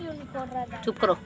unicorn? Tu pro.